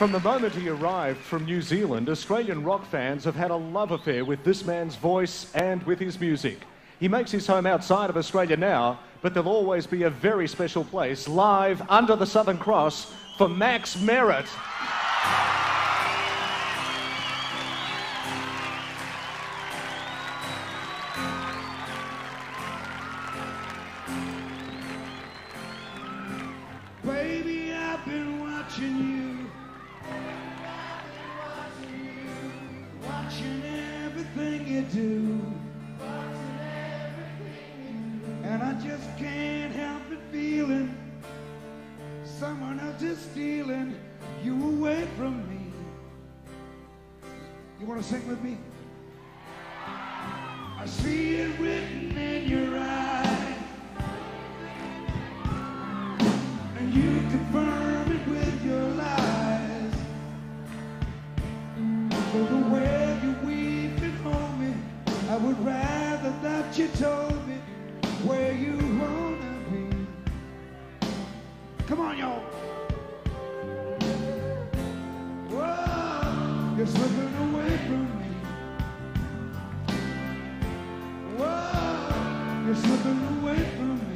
From the moment he arrived from New Zealand, Australian rock fans have had a love affair with this man's voice and with his music. He makes his home outside of Australia now, but there'll always be a very special place live under the Southern Cross for Max Merritt. Everything you do. And I just can't help but feeling someone else is stealing you away from me. You want to sing with me? I see it written in your eyes. and you confirm told me where you wanna be. Come on, y'all. Whoa, you're slipping away from me. Whoa, you're slipping away from me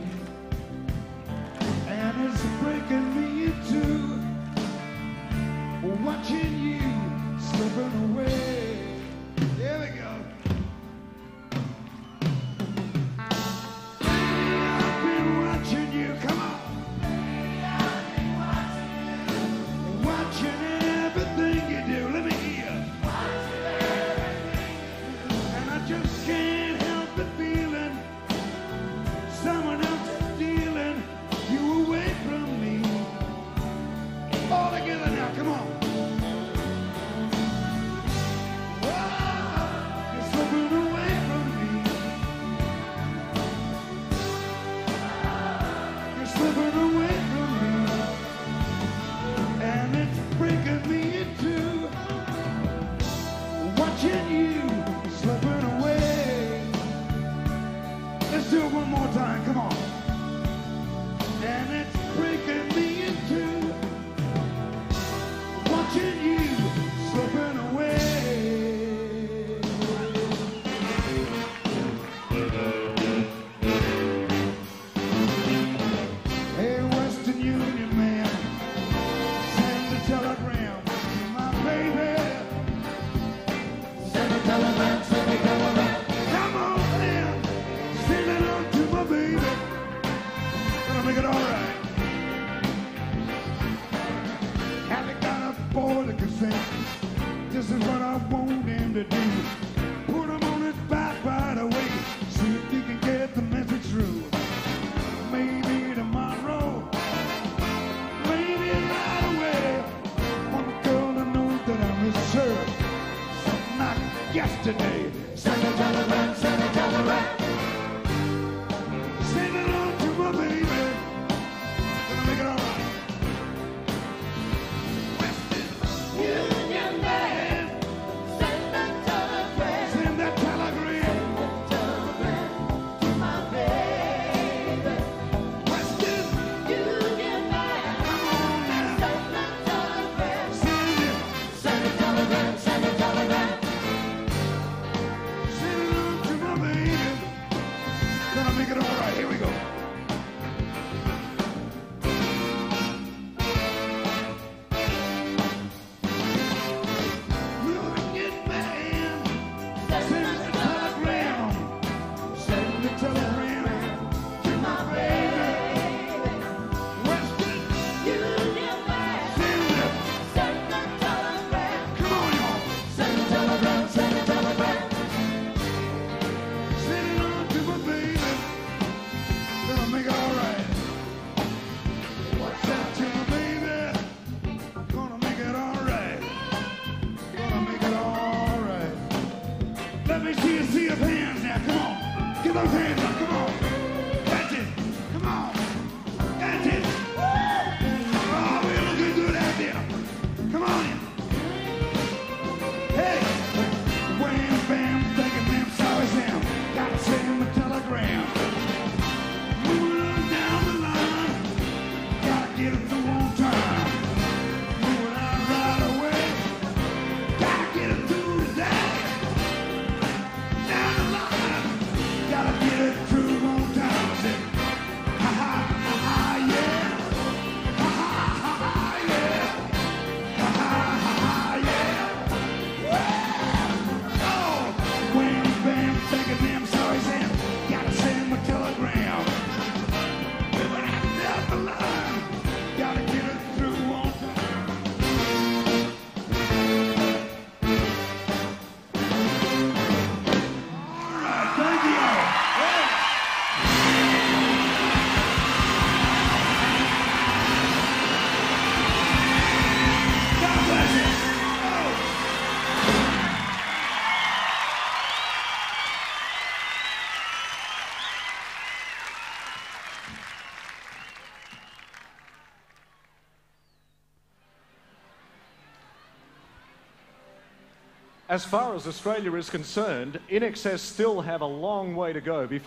Watching you Gonna make it alright. Haven't got a boy that can sing. This is what I want him to do. Give your hands now, come on. Get those hands up, come on. As far as Australia is concerned, INXS still have a long way to go before.